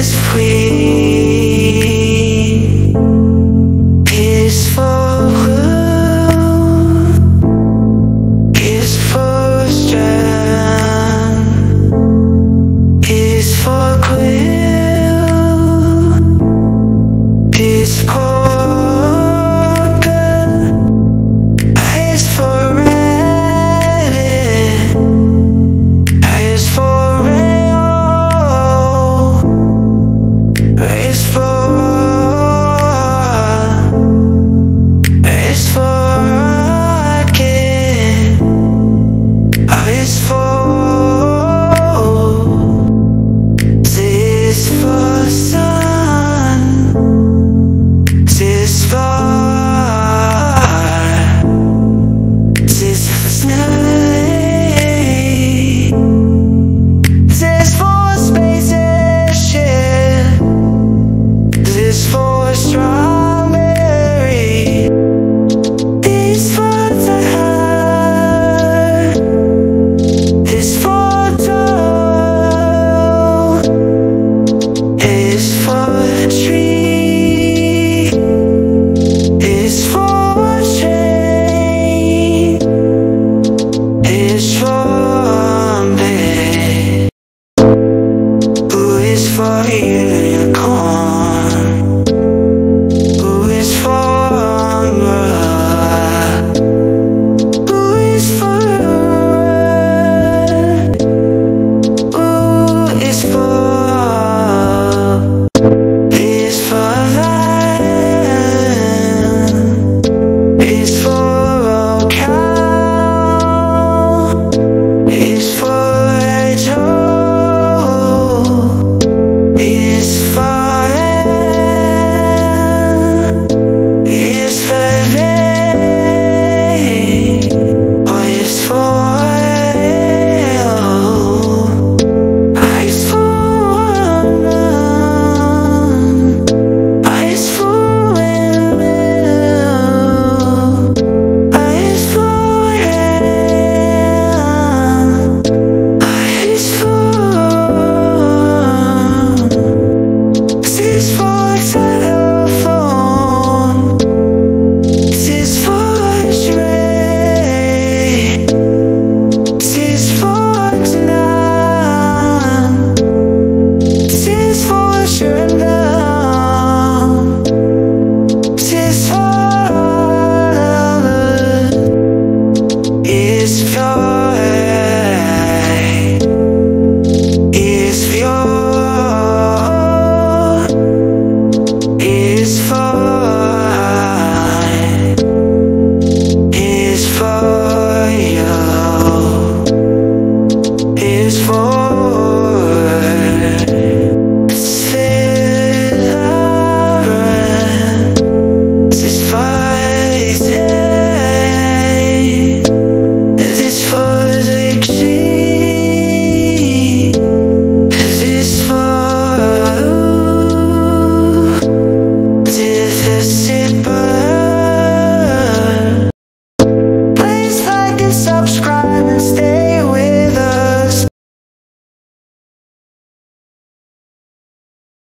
is free. For the tree.